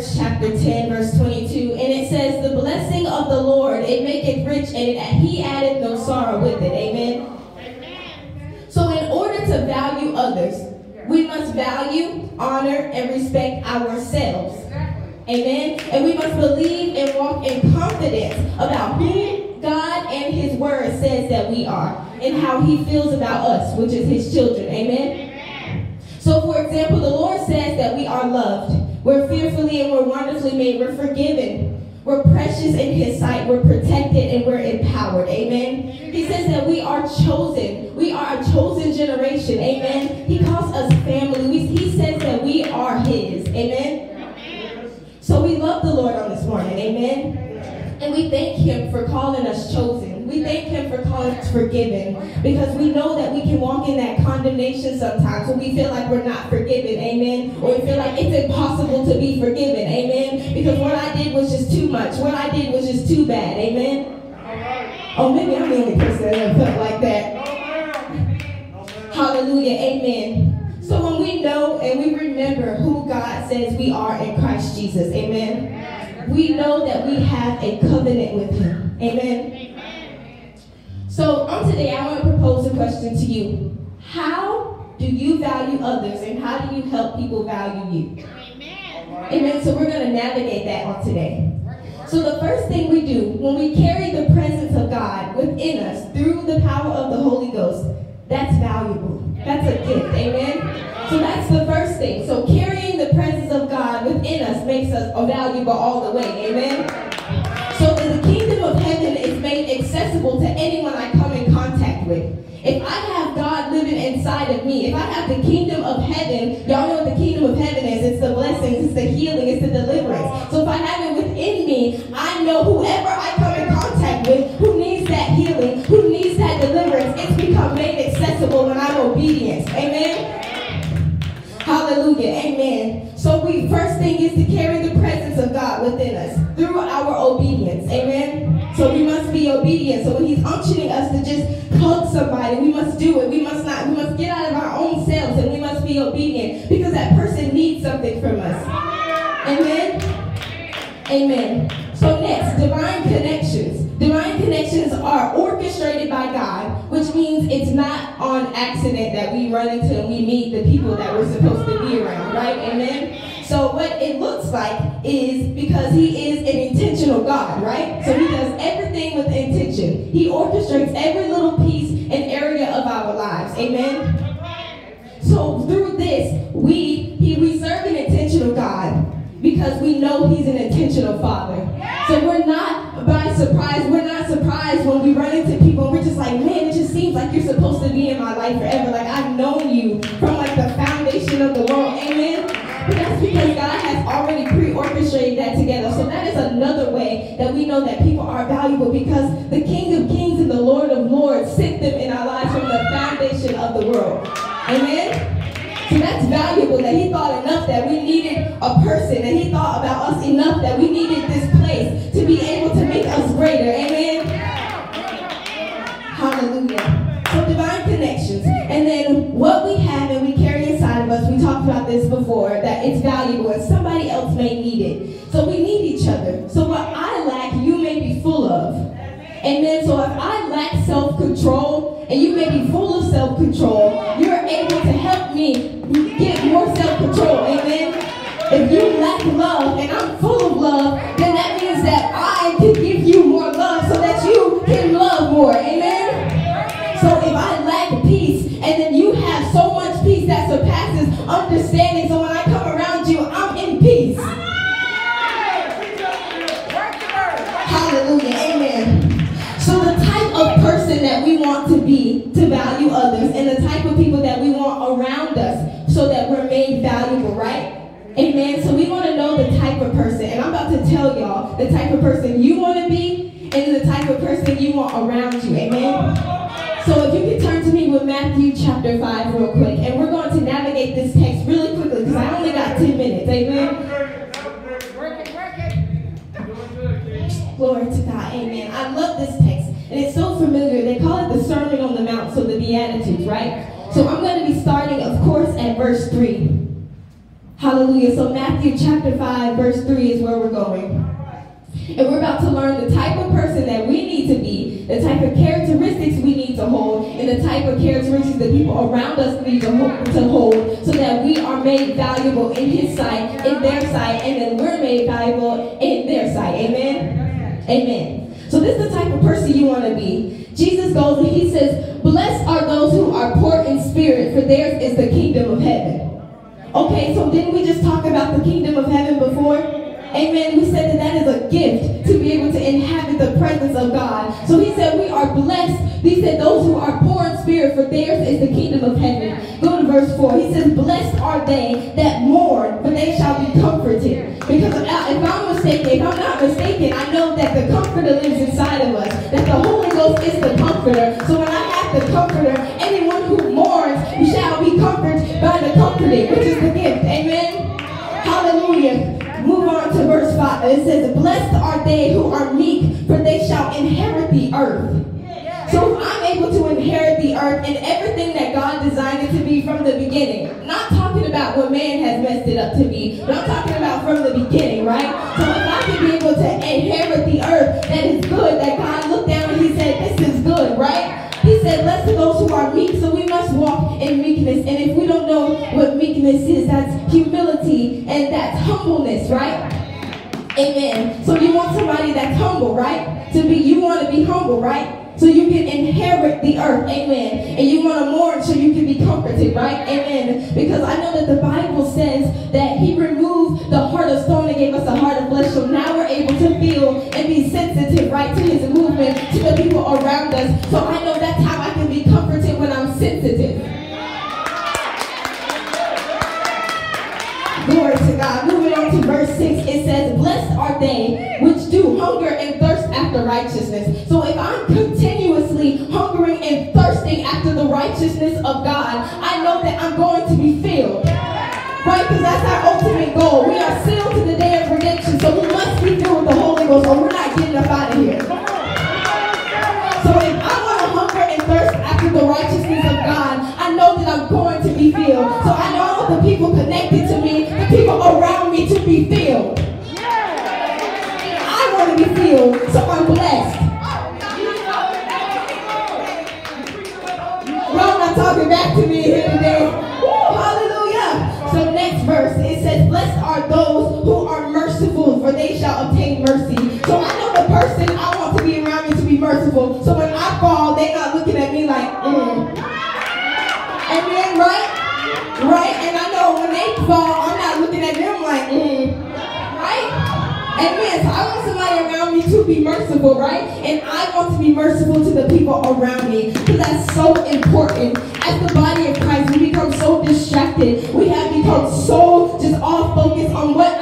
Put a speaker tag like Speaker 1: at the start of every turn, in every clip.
Speaker 1: Proverbs chapter 10 verse 22 and it says the blessing of the Lord it maketh rich and it, he added no sorrow with it. Amen. Amen. So in order to value others, we must value, honor, and respect ourselves. Amen. And we must believe and walk in confidence about who God and his word says that we are and how he feels about us, which is his children. Amen. So, for example, the Lord says that we are loved. We're fearfully and we're wonderfully made. We're forgiven. We're precious in His sight. We're protected and we're empowered. Amen. He says that we are chosen. We are a chosen generation. Amen. He calls us family. We, he says that we are His. Amen. So we love the Lord on this morning. Amen. And we thank Him for calling us chosen. We thank Him for calling us forgiven because we know that we can walk in that condemnation sometimes when we feel like we're not forgiven. Amen. Or we feel like it's impossible to be forgiven. Amen. Because what I did was just too much. What I did was just too bad. Amen. Oh, maybe I'm the only person that felt like that. Hallelujah. Amen. So when we know and we remember who God says we are in Christ Jesus. Amen we know that we have a covenant with him. Amen. So on today, I want to propose a question to you. How do you value others and how do you help people value you? Amen. Amen. So we're going to navigate that on today. So the first thing we do when we carry the presence of God within us through the power of the Holy Ghost, that's valuable. That's a gift. Amen. So that's the first thing. So carrying the presence of God within us makes us valuable all the way. Amen. Heaven is made accessible to anyone I come in contact with. If I have God living inside of me, if I have the kingdom of heaven, y'all know what the kingdom of heaven is. It's the blessings, it's the healing, it's the deliverance. So if I have it within me, I know whoever I come in contact with who needs that healing, who needs that deliverance, it's become made accessible when I'm obedient. Amen. Hallelujah. Amen. So we first thing is to carry the presence of God within us So we must be obedient. So when he's unctioning us to just hug somebody, we must do it. We must not, we must get out of our own selves and we must be obedient because that person needs something from us. Amen. Amen. So next, divine connections. Divine connections are orchestrated by God, which means it's not on accident that we run into and we meet the people that we're supposed to be around, right? Amen. So what it looks like is because he is an intentional God, right? So he our lives. Amen. So through this, we he we serve an intentional God because we know he's an intentional father. So we're not by surprise, we're not surprised when we run into people and we're just like, man, it just seems like you're supposed to be in my life forever. Like I've known you from like the foundation of the world. Amen. But that's because God has already pre-orchestrated that together. So that is another way that we know that people are valuable because the King of Kings and the Lord of Lords sent them in our lives world. Amen. So that's valuable that he thought enough that we needed a person that he thought about us enough that we needed this place to be able to make us greater. Amen. Hallelujah. So divine connections. And then what we have and we carry inside of us, we talked about this before, that it's valuable and somebody else may need it. So we need each other. So what I lack, you may be full of. Amen. So if I lack self-control and you may be self-control, you're able to help me get more self-control. Amen. If you lack love and I'm full of love, to tell y'all the type of person you want to be and the type of person you want around you. Amen. So if you can turn to me with Matthew chapter 5 real quick. And we're going to navigate this text really quickly because I only got 10 minutes. Amen. Glory to God. Amen. I love this text. And it's so familiar. They call it the Sermon on the Mount, so the Beatitudes, right? So I'm going to be starting, of course, at verse 3. Hallelujah. So Matthew chapter 5, verse 3 is where we're going. And we're about to learn the type of person that we need to be, the type of characteristics we need to hold, and the type of characteristics that people around us need to hold, to hold so that we are made valuable in his sight, in their sight, and then we're made valuable in their sight. Amen? Amen. So this is the type of person you want to be. Jesus goes and he says, Blessed are those who are poor in spirit, for theirs is the kingdom of heaven. Okay, so didn't we just talk about the kingdom of heaven before? Amen. We said that that is a gift to be able to inhabit the presence of God. So he said we are blessed. He said those who are poor in spirit, for theirs is the kingdom of heaven. Go to verse 4. He says, Blessed are they that mourn, for they shall be comforted. Because if I'm mistaken, if I'm not mistaken, I know that the comforter lives inside of us. That the Holy Ghost is the It says, Blessed are they who are meek, for they shall inherit the earth. So if I'm able to inherit the earth and everything that God designed it to be from the beginning, not talking about what man has messed it up to be, but I'm talking about from the beginning, right? So if I can be able to inherit the earth that is good, that God right? so you can inherit the earth. Amen. And you want to mourn so you can be comforted, right? Amen. Because I know that the Bible says that he removed the heart of stone and gave us a heart of flesh. So now we're able to feel and be sensitive, right, to his movement, to the people around us. So righteousness of God, I know that I'm going to be filled. Right? Because that's our ultimate goal. We are sealed to the day of redemption, so we must be filled with the Holy Ghost or we're not getting up out of here. So if I want to hunger and thirst after the righteousness of God, I know that I'm going to be filled. So I know the people connected to me, the people around me to be filled. I want to be filled, so I'm blessed. Back to me here today. Woo, hallelujah. So next verse, it says, Blessed are those who are merciful, for they shall obtain mercy. So I know the person I want to be around me to be merciful. So when I fall, they're not looking at me like, mm. Amen, right? Right? And I know when they fall, I'm not looking at them like, mm. Right? Amen. So I want to be merciful, right? And I want to be merciful to the people around me. Because that's so important. As the body of Christ, we become so distracted. We have become so just all focused on what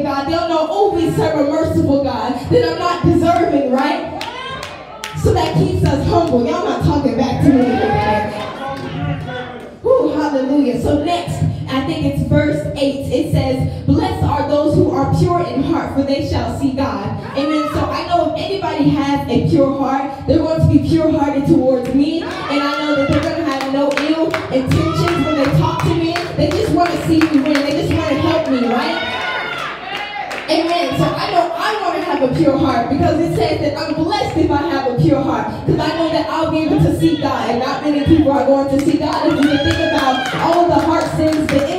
Speaker 1: God, they'll know, oh, we serve a merciful God. that I'm not deserving, right? So that keeps us humble. Y'all not talking back to me. Whew, hallelujah. So next, I think it's verse 8. It says, Blessed are those who are pure in heart, for they shall see God. Amen. So I know if anybody has a pure heart, they're going to be pure-hearted towards me. And I know that they're going to have no ill intentions when they talk to me. They just want to see me win. They just want to help me, right? Amen. So I know I want to have a pure heart because it says that I'm blessed if I have a pure heart because I know that I'll be able to see God and not many people are going to see God. If you think about all the heart sins, the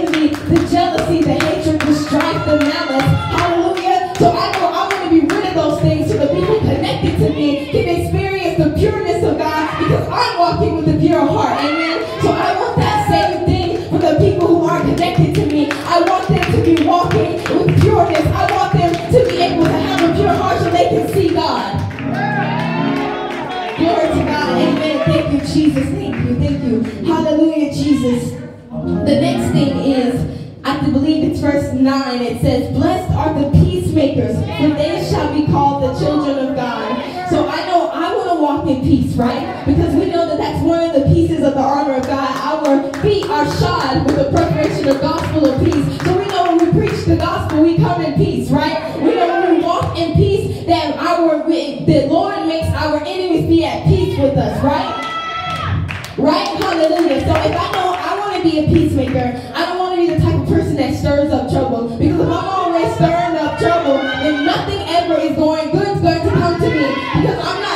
Speaker 1: believe it's verse 9. It says, Blessed are the peacemakers, for they shall be called the children of God. So I know I want to walk in peace, right? Because we know that that's one of the pieces of the armor of God. Our feet are shod with the preparation of gospel of peace. So we know when we preach the gospel, we come in peace, right? We know when we walk in peace that our the Lord makes our enemies be at peace with us, right? Right? Hallelujah. So if I know I want to be a peacemaker, I don't want to be the type of person stirs up trouble. Because if I'm always stirring up trouble, then nothing ever is going good is going to come to me. Because I'm not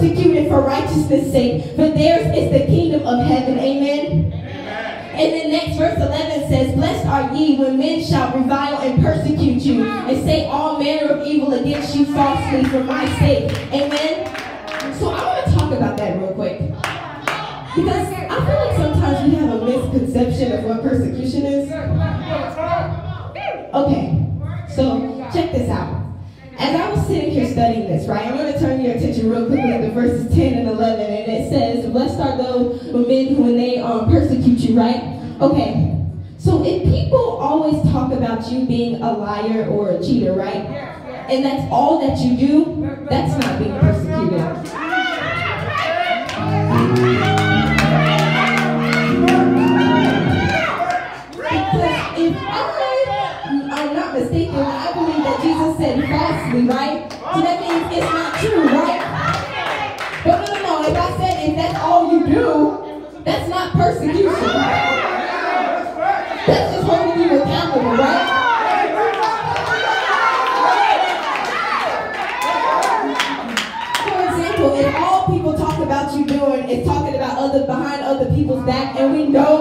Speaker 1: persecuted for righteousness' sake, for theirs is the kingdom of heaven. Amen. And then next verse 11 says, Blessed are ye when men shall revile and persecute you, and say all manner of evil against you falsely for my sake. Amen. So I want to talk about that real quick. Because I feel like sometimes we have a misconception of what persecution is. Okay, so check this out. As I was sitting here studying this, right, I'm going to turn your attention real quickly to verses 10 and 11, and it says, Blessed are those men when they um, persecute you, right? Okay, so if people always talk about you being a liar or a cheater, right? And that's all that you do, that's not being persecuted. Right? So that means it's not true, right? But no, no, no. If I said if that's all you do, that's not persecution. That's just holding you accountable, right? If all people talk about you doing is talking about other behind other people's back, and we know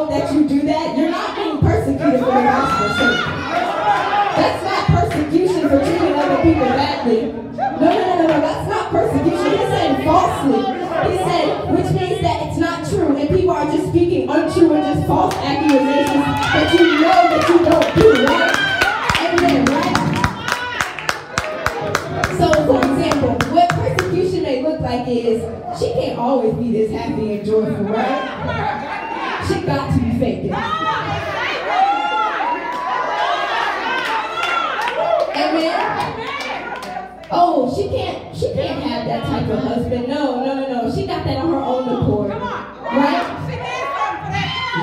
Speaker 1: accusations that you know that you don't do, right? Amen, right? So, for example, what persecution may look like is she can't always be this happy and joyful, right? She got to be faking. Amen. Oh, she can't she can't have that type of husband. No, no, no, no. She got that on her own accord. Right?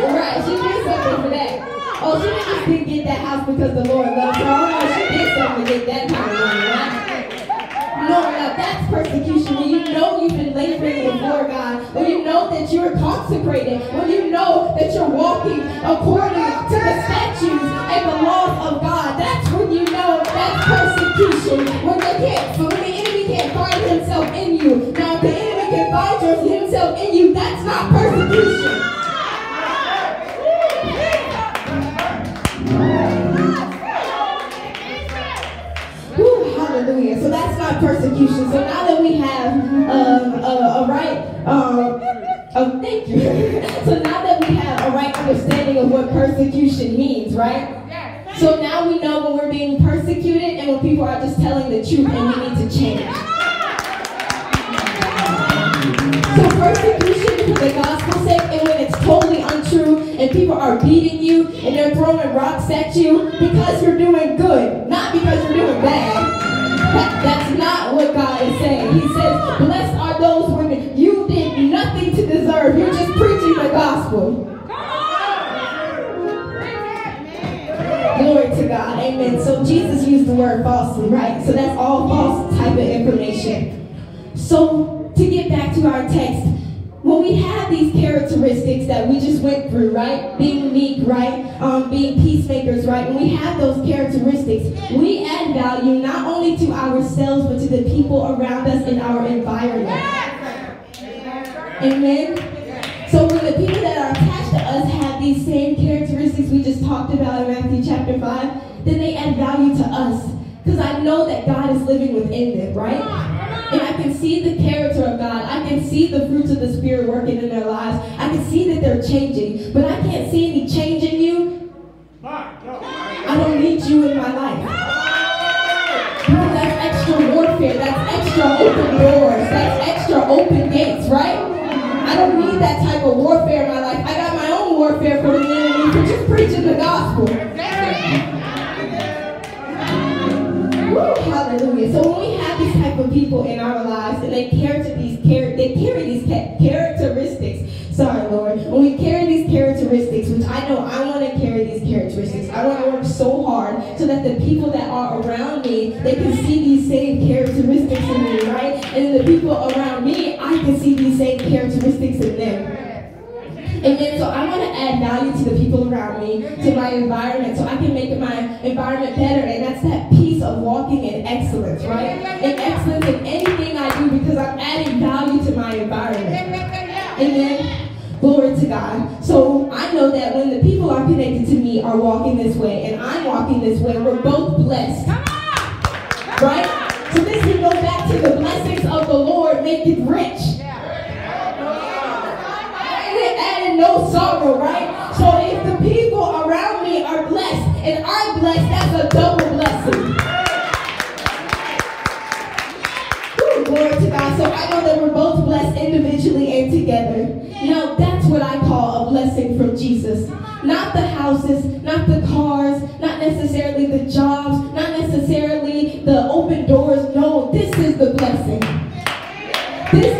Speaker 1: Right, she did something for that. Oh, she just didn't get that house because the Lord loves her. Oh, she did something to get that kind of money, right? No, now that's persecution. When you know you've been laboring before God, when you know that you're consecrated, when you know that you're walking according to the statutes and the laws of God, that's when you know that's persecution. When they can't, when the enemy can't find himself in you. Now, if the enemy can find himself in you, that's not persecution. Persecution. So now that we have um, a, a, right, um, oh, thank you. so now that we have a right understanding of what persecution means, right? So now we know when we're being persecuted and when people are just telling the truth and we need to change. So persecution for the gospel's sake and when it's totally untrue and people are beating you and they're throwing rocks at you because you're doing good, not because you're doing bad. God is saying. He says, blessed are those women. You did nothing to deserve. You're just preaching the gospel. Glory to God. Amen. So Jesus used the word falsely, right? So that's all false type of information. So to get back to our text, when we have these characteristics that we just went through, right? Being meek, right? Um, being peacemakers, right? When we have those characteristics, we add value not only to ourselves, but to the people around us in our environment. Amen? So when the people that are attached to us have these same characteristics we just talked about in Matthew chapter 5, then they add value to us. Because I know that God is living within them, right? And I can see the character of God. I can see the fruits of the Spirit working in their lives. I can see that they're changing. But I can't see any change in you. I don't need you in my life. Because that's extra warfare. That's extra open doors. That's extra open gates, right? I don't need that type of warfare in my life. I got my own warfare for the enemy for just preaching the gospel. People in our lives and they carry these they carry these characteristics. Sorry, Lord. When we carry these characteristics, which I know I want to carry these characteristics. I want to work so hard so that the people that are around me, they can see these same characteristics in me, right? And the people around me, I can see these same characteristics in them. Amen. So I want to add value to the people around me, to my environment, so I can make my environment better. And that's that piece of walking in excellence, right? In excellence in anything I do because I'm adding value to my environment. Amen. Glory to God. So I know that when the people are connected to me are walking this way and I'm walking this way, we're both blessed. Right? So this can go back to the blessings of the Lord make it rich. No sorrow, right? So if the people around me are blessed and I'm blessed, that's a double blessing. Glory to God. So I know that we're both blessed individually and together. Know, that's what I call a blessing from Jesus. Not the houses, not the cars, not necessarily the jobs, not necessarily the open doors. No, this is the blessing. This